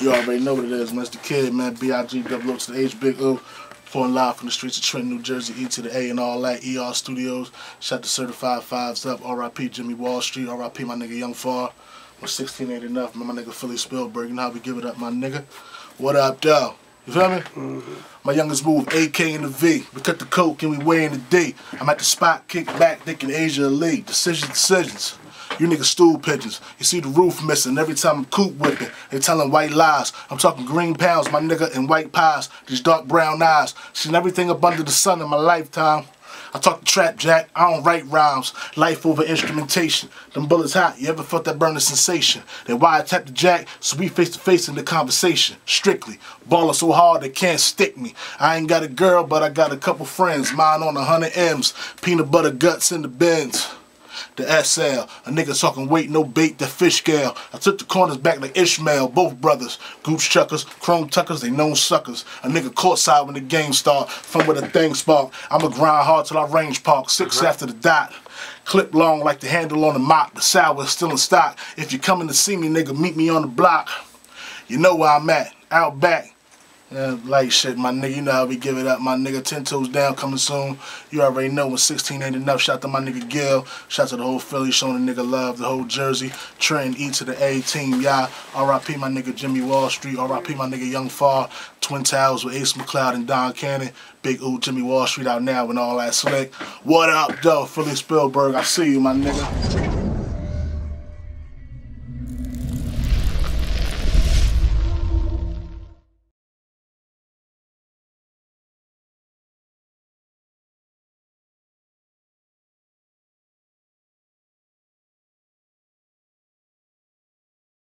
You already know what it is, man. It's the kid, man. B-I-G double O to the H, big O. Pouring live from the streets of Trenton, New Jersey, E to the A and all that. ER Studios. Shout the certified fives up. R.I.P. Jimmy Wall Street. R.I.P. my nigga Young Far. When 16 ain't enough, man. My nigga Philly Spielberg. You know how we give it up, my nigga. What up, though? You feel me? Mm-hmm. My youngest move, AK in the V. We cut the coke and we weigh in the D. I'm at the spot, kick back, thinking Asia elite. Decisions, decisions. You niggas stool pigeons. You see the roof missing every time I'm coop whipping. They telling white lies. I'm talking green pounds, my nigga, and white pies. These dark brown eyes. Seen everything up under the sun in my lifetime. I talk the trap jack, I don't write rhymes. Life over instrumentation. Them bullets hot, you ever felt that burning sensation? Then why I wiretap the jack, so we face to face in the conversation. Strictly. Ballin' so hard they can't stick me. I ain't got a girl, but I got a couple friends. Mine on a hundred M's. Peanut butter guts in the bins the SL. A nigga talking weight, no bait, the fish scale. I took the corners back like Ishmael, both brothers. Goose chuckers, chrome tuckers, they known suckers. A nigga caught side when the game start, from where the thing spark. I'ma grind hard till I range park, 6 uh -huh. after the dot. Clip long like the handle on the mop, the sour is still in stock. If you're coming to see me, nigga, meet me on the block. You know where I'm at, out back. Yeah, like shit, my nigga. You know how we give it up, my nigga. Ten toes down coming soon. You already know when 16 ain't enough. Shout to my nigga Gil. Shout to the whole Philly showing the nigga love. The whole Jersey. Trent E to the A team, y'all. R.I.P. my nigga Jimmy Wall Street. R.I.P. my nigga Young Far. Twin Towers with Ace McLeod and Don Cannon. Big Ooh Jimmy Wall Street out now and all that slick. What up, though? Philly Spielberg. I see you, my nigga.